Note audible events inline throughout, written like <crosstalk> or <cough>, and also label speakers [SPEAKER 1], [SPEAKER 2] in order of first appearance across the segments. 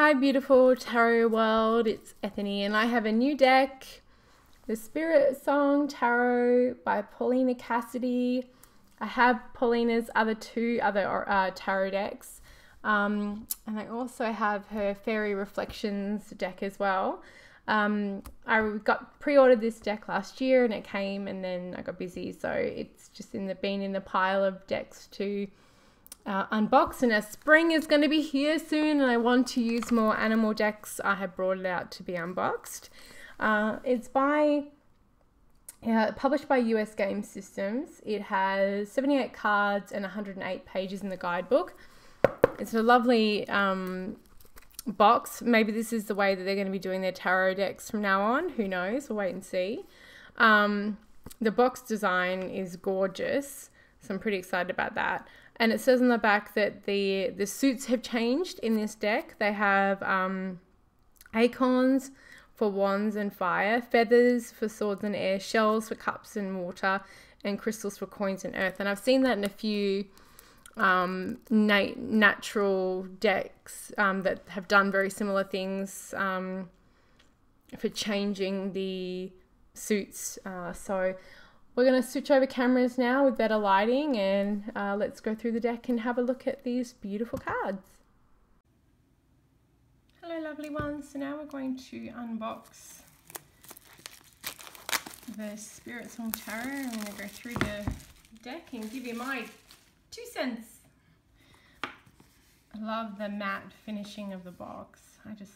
[SPEAKER 1] Hi, beautiful tarot world. It's Ethony, and I have a new deck The Spiritsong Tarot by Paulina Cassidy. I have Paulina's other two other uh, tarot decks, um, and I also have her Fairy Reflections deck as well. Um, I got pre-ordered this deck last year, and it came, and then I got busy, so it's just in the been in the pile of decks to uh, unbox. And as spring is going to be here soon, and I want to use more animal decks, I have brought it out to be unboxed. Uh, it's by uh, published by US Game Systems. It has 78 cards and 108 pages in the guidebook. It's a lovely um, box. Maybe this is the way that they're going to be doing their tarot decks from now on. Who knows? We'll wait and see. Um, the box design is gorgeous, so I'm pretty excited about that. And it says on the back that the the suits have changed in this deck. They have um, acorns for wands and fire, feathers for swords and air, shells for cups and water, and crystals for coins and earth. And I've seen that in a few um, nat- natural decks um, that have done very similar things um, for changing the suits. Uh, so we're going to switch over cameras now with better lighting and uh, let's go through the deck and have a look at these beautiful cards. Hello lovely ones, so now we're going to unbox the Spiritsong Tarot. I'm going to go through the deck and give you my two cents. I love the matte finishing of the box. I just,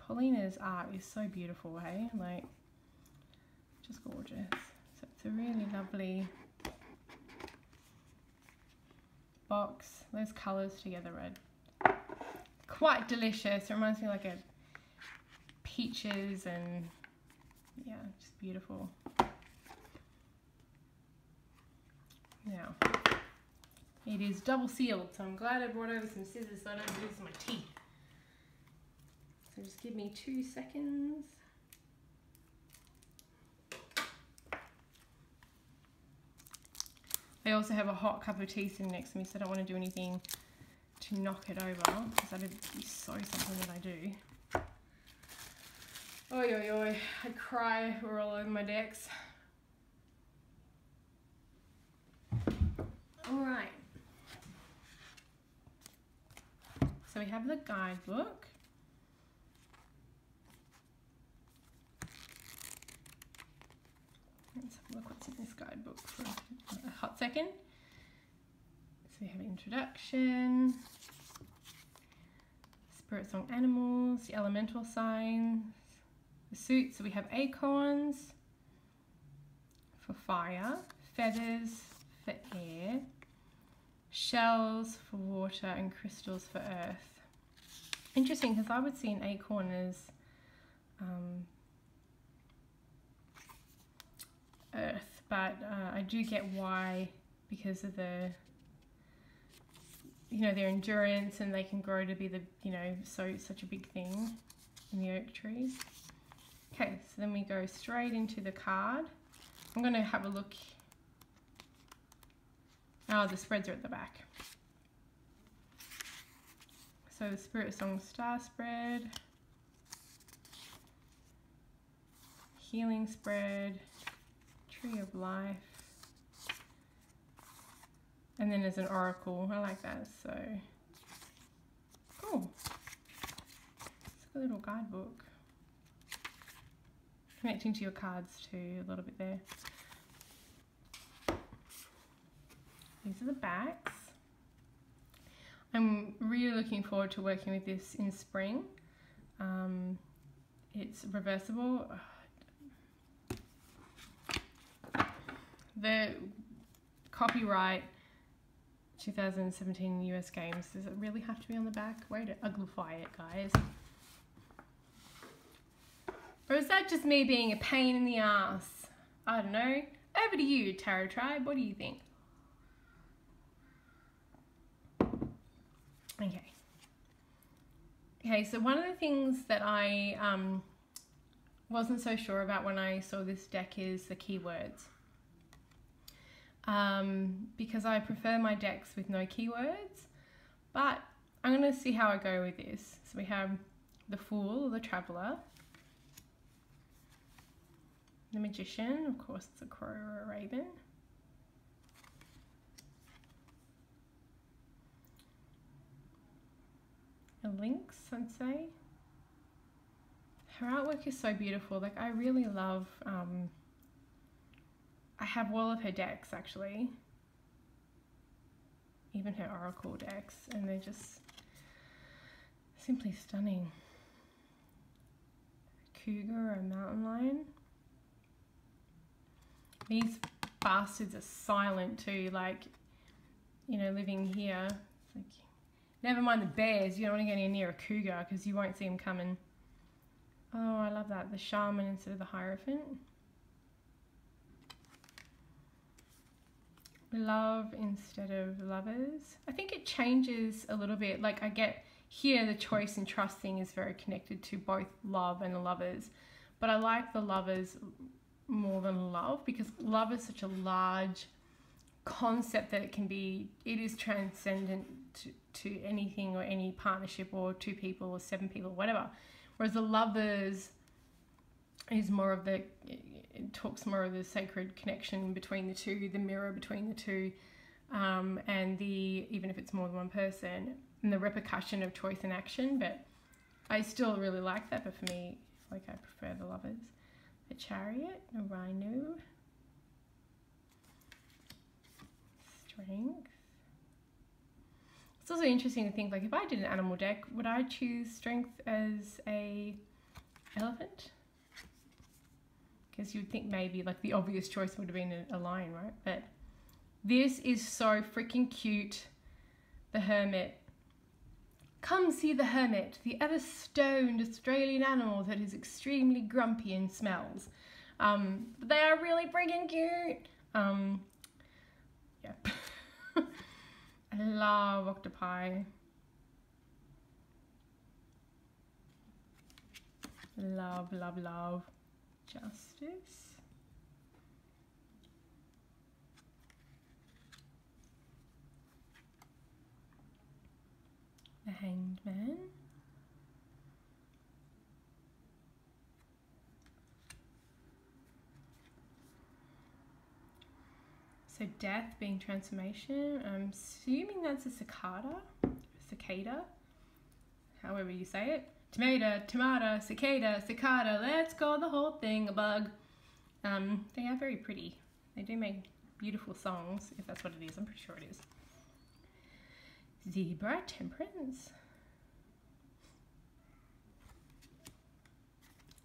[SPEAKER 1] Paulina's art is so beautiful, hey? Like, just gorgeous. It's a really lovely box. Those colours together are quite delicious. It reminds me like a peaches and yeah, just beautiful. Now, it is double sealed, so I'm glad I brought over some scissors so I don't lose my teeth. So just give me two seconds. I also have a hot cup of tea sitting next to me, so I don't want to do anything to knock it over, because that'd be so something that I do. Oi, oi, oi, I cry, we're all over my decks. Alright. So we have the guidebook. Let's have a look what's in this guidebook for a hot second. So we have introduction, spirit song animals, the elemental signs, the suit. So we have acorns for fire, feathers for air, shells for water, and crystals for earth. Interesting, because I would see an acorn as um, earth, but uh, I do get why, because of the, you know, their endurance and they can grow to be the, you know, so such a big thing in the oak trees. Okay, so then we go straight into the card. I'm going to have a look Oh, the spreads are at the back. So the Spiritsong Star Spread, Healing Spread, Tree of Life, and then there's an Oracle. I like that, so cool. It's a little guidebook. Connecting to your cards too, a little bit there. These are the backs. I'm really looking forward to working with this in spring. Um, it's reversible. The copyright 2017 US Games, does it really have to be on the back? Way to uglify it, guys. Or is that just me being a pain in the ass? I don't know. Over to you, Tarot Tribe. What do you think? Okay. Okay, so one of the things that I um, wasn't so sure about when I saw this deck is the keywords. Um, because I prefer my decks with no keywords, but I'm going to see how I go with this. So we have the Fool, the Traveller, the Magician, of course, it's a crow or a raven. A lynx, I'd say. Her artwork is so beautiful. Like, I really love. Um, I have all of her decks actually, even her Oracle decks, and they're just simply stunning. Cougar or mountain lion. These bastards are silent too, like, you know, living here. Like, never mind the bears, you don't want to get any near a cougar because you won't see them coming. Oh, I love that. The shaman instead of the hierophant. Love instead of lovers. I think it changes a little bit. Like I get here the choice and trusting is very connected to both love and the lovers. But I like the lovers more than love because love is such a large concept that it can be it is transcendent to, to anything or any partnership or two people or seven people or whatever whereas the lovers is more of the it talks more of the sacred connection between the two the mirror between the two um, and the even if it's more than one person and the repercussion of choice and action but i still really like that but for me like i prefer the lovers the chariot, a rhino, strength. It's also interesting to think like if I did an animal deck, would I choose strength as a elephant? Because you'd think maybe like the obvious choice would have been a, lion, right? But this is so freaking cute. The hermit Come see the hermit, the ever stoned Australian animal that is extremely grumpy and smells. Um, they are really freaking cute. Um. <laughs> I love octopi. Love, love, love. Justice. the Hanged Man. So death being transformation. I'm assuming that's a cicada, cicada, however you say it. Tomato, tomato, cicada, cicada. Let's call the whole thing a bug. Um, they are very pretty. They do make beautiful songs, if that's what it is. I'm pretty sure it is. Zebra, temperance.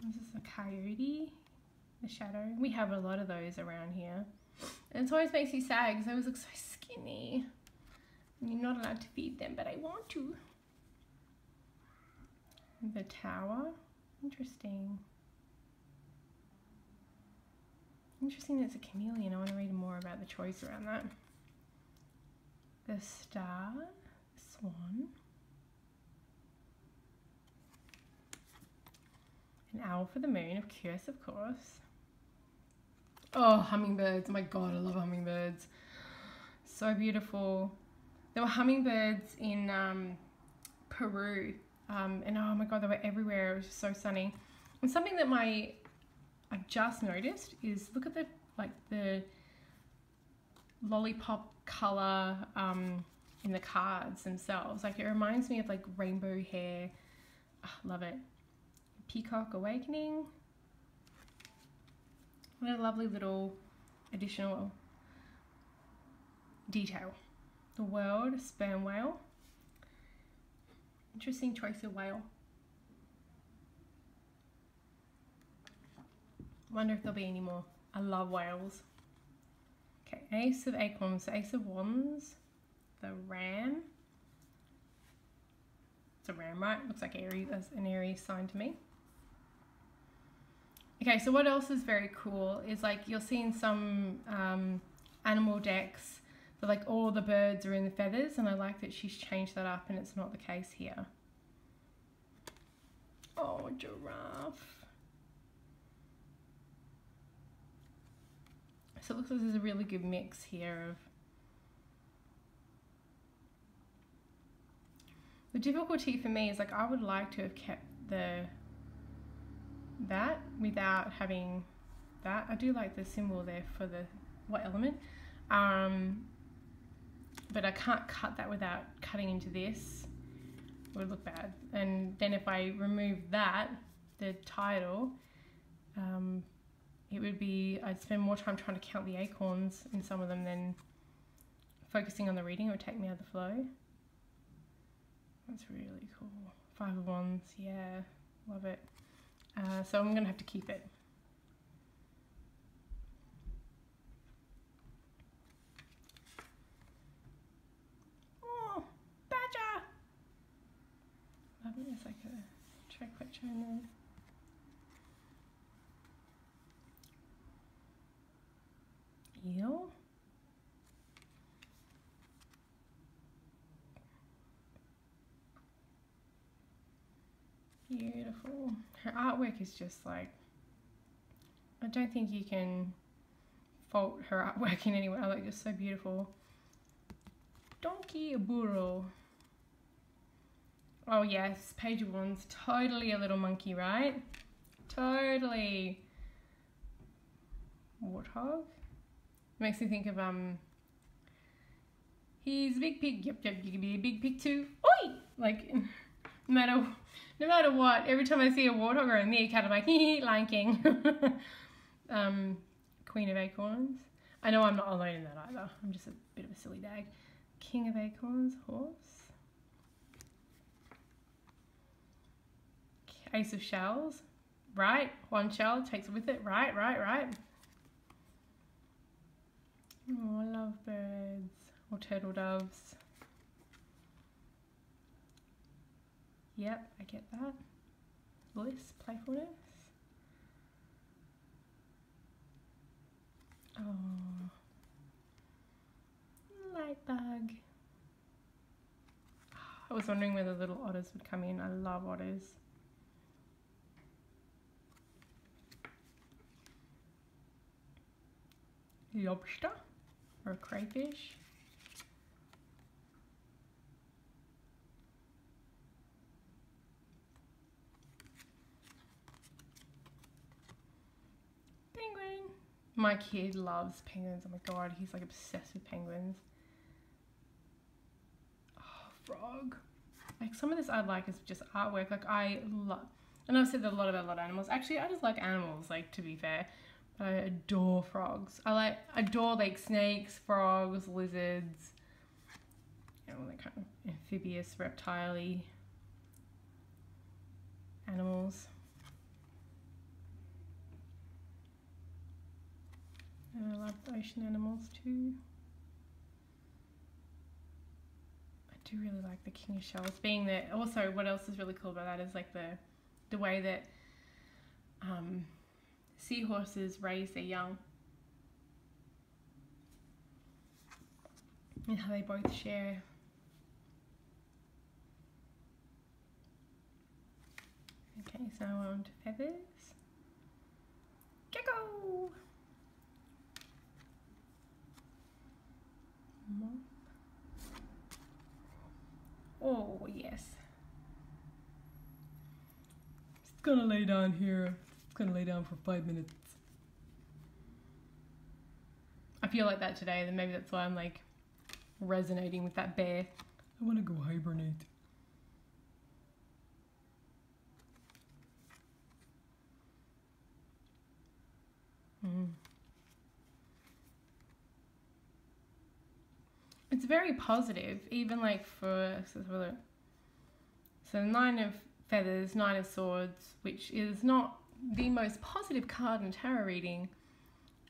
[SPEAKER 1] This is a coyote, the shadow. We have a lot of those around here. And it always makes you sad because they always look so skinny. And you're not allowed to feed them, but I want to. The tower. Interesting. Interesting it's a chameleon. I want to read more about the choice around that. The star swan. An owl for the moon, of course, of course. Oh, hummingbirds. Oh my god, I love hummingbirds. So beautiful. There were hummingbirds in um, Peru. Um, and oh my god, they were everywhere. It was just so sunny. And something that my I've just noticed is look at the like the lollipop color um, in the cards themselves. Like it reminds me of like rainbow hair. Oh, love it. Peacock Awakening. What a lovely little additional detail. The world, sperm whale. Interesting choice of whale. Wonder if there'll be any more. I love whales. Okay, Ace of Acorns, Ace of Wands the ram. It's a ram, right? Looks like Aries, that's an Aries sign to me. Okay, so what else is very cool is like you're seeing some um, animal decks like all the birds are in the feathers and I like that she's changed that up and it's not the case here. Oh, giraffe. So it looks like there's a really good mix here of The difficulty for me is like I would like to have kept the that without having that. I do like the symbol there for the what element. Um, but I can't cut that without cutting into this. It would look bad. And then if I remove that, the title, um, it would be, I'd spend more time trying to count the acorns in some of them than focusing on the reading. It would take me out of the flow. That's really cool. Five of Wands, yeah, love it. Uh, so I'm going to have to keep it. Oh, badger! It, it's like a track picture in there. Eel. Beautiful. Her artwork is just like, I don't think you can fault her artwork <laughs> in any way. Like, it's so beautiful. Donkey burro. Oh yes, Page of Wands, totally a little monkey, right? Totally. Warthog. Makes me think of um. He's a big pig. Yep, yep. You can be a big pig too. Oi! Like, <laughs> no matter no matter what, every time I see a warthog or a meerkat, I'm like, <laughs> hee Lion King. <laughs> um, Queen of Acorns. I know I'm not alone in that either. I'm just a bit of a silly dag. King of Acorns, horse. Ace of Shells. Right, one shell takes it with it. Right, right, right. Oh, I love birds. Or turtle doves. Yep, I get that. Bliss, playfulness. Oh, light bug. I was wondering whether little otters would come in. I love otters. Lobster or crayfish. Penguin. My kid loves penguins. Oh my god, he's like obsessed with penguins. Oh, frog. Like some of this I like is just artwork. Like I love, and I've said that a lot about a lot of animals. Actually, I just like animals. Like to be fair, I adore frogs. I like adore like snakes, frogs, lizards. You know, like kind of amphibious, reptile animals. And I love ocean animals too. I do really like the king of shells being there. Also, what else is really cool about that is like the the way that um, seahorses raise their young. And how they both share Okay, so on to feathers. Gecko! Oh, yes. Just gonna lay down here. Gonna lay down for five minutes. I feel like that today, then maybe that's why I'm like resonating with that bear. I wanna go hibernate. Mm. it's very positive, even like for so nine of feathers, nine of swords, which is not the most positive card in tarot reading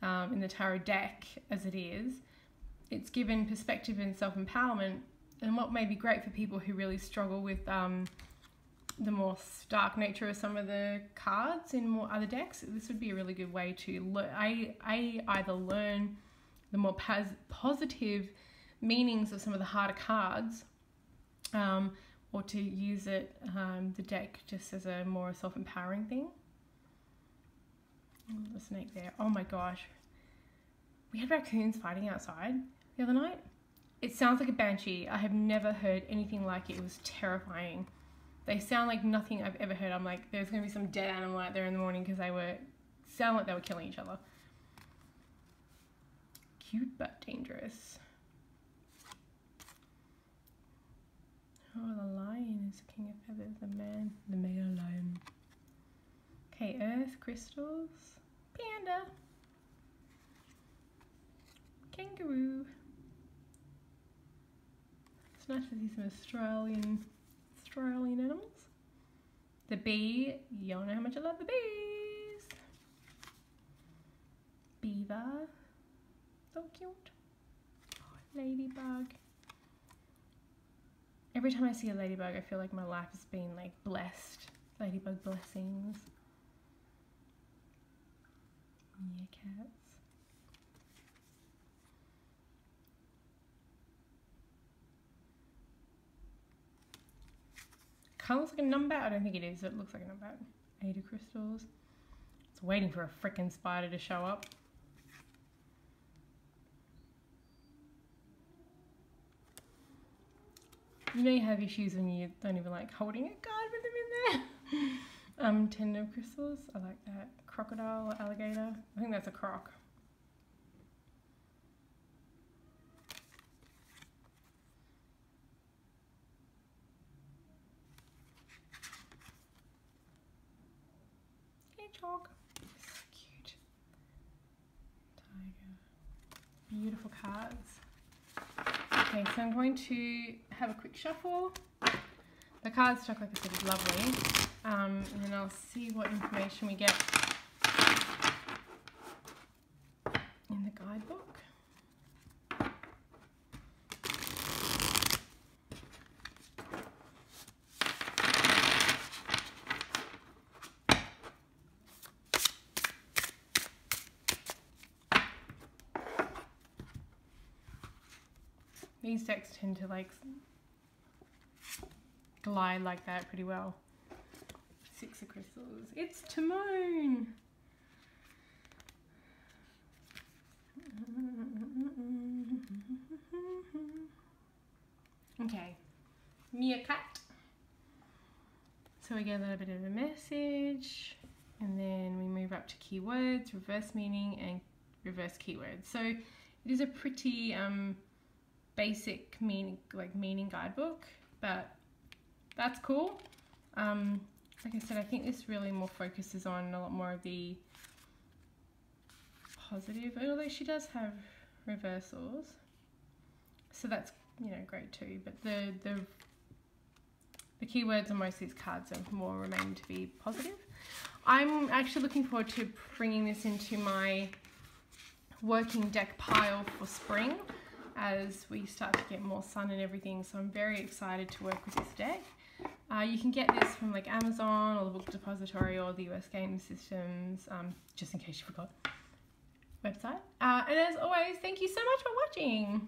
[SPEAKER 1] um, in the tarot deck as it is. It's given perspective and self empowerment, and what may be great for people who really struggle with um, the more stark nature of some of the cards in more other decks. This would be a really good way to learn. I, I either learn the more positive meanings of some of the harder cards um, or to use it, um, the deck, just as a more self-empowering thing. The snake there. Oh my gosh. We had raccoons fighting outside the other night. It sounds like a banshee. I have never heard anything like it. It was terrifying. They sound like nothing I've ever heard. I'm like, there's going to be some dead animal out there in the morning because they were sound like they were killing each other. Cute but dangerous. Oh, the lion is king of feathers. The man, the male lion. Okay, earth crystals. Panda. Kangaroo. It's nice to see some Australian Australian animals. The bee, you all know how much I love the bees. Beaver, so cute. Ladybug. Every time I see a ladybug, I feel like my life has been like blessed. Ladybug blessings. Meerkats. Kind of looks like a number. I don't think it is. It looks like a number. Ada crystals. It's waiting for a freaking spider to show up. You know you have issues when you don't even like holding a card with them in there. <laughs> um, tender crystals. I like that. Crocodile or alligator. I think that's a croc. Hedgehog. So cute. Tiger. Beautiful cards. Okay, so I'm going to have a quick shuffle. The card stock, like I said, is lovely. Um, and then I'll see what information we get in the guidebook. These decks tend to like glide like that pretty well. Six of crystals. It's Timon! Okay, Mia meerkat. So we get a little bit of a message and then we move up to keywords, reverse meaning and reverse keywords. So it is a pretty um, basic meaning, like meaning guidebook, but that's cool. Um, like I said, I think this really more focuses on a lot more of the positive, although she does have reversals. So that's, you know, great too. But the, the, the keywords on most of these cards are more remain to be positive. I'm actually looking forward to bringing this into my working deck pile for spring as we start to get more sun and everything. So I'm very excited to work with this deck. Uh, you can get this from like Amazon or the Book Depository or the US Game Systems, um, just in case you forgot, website. Uh, and as always, thank you so much for watching.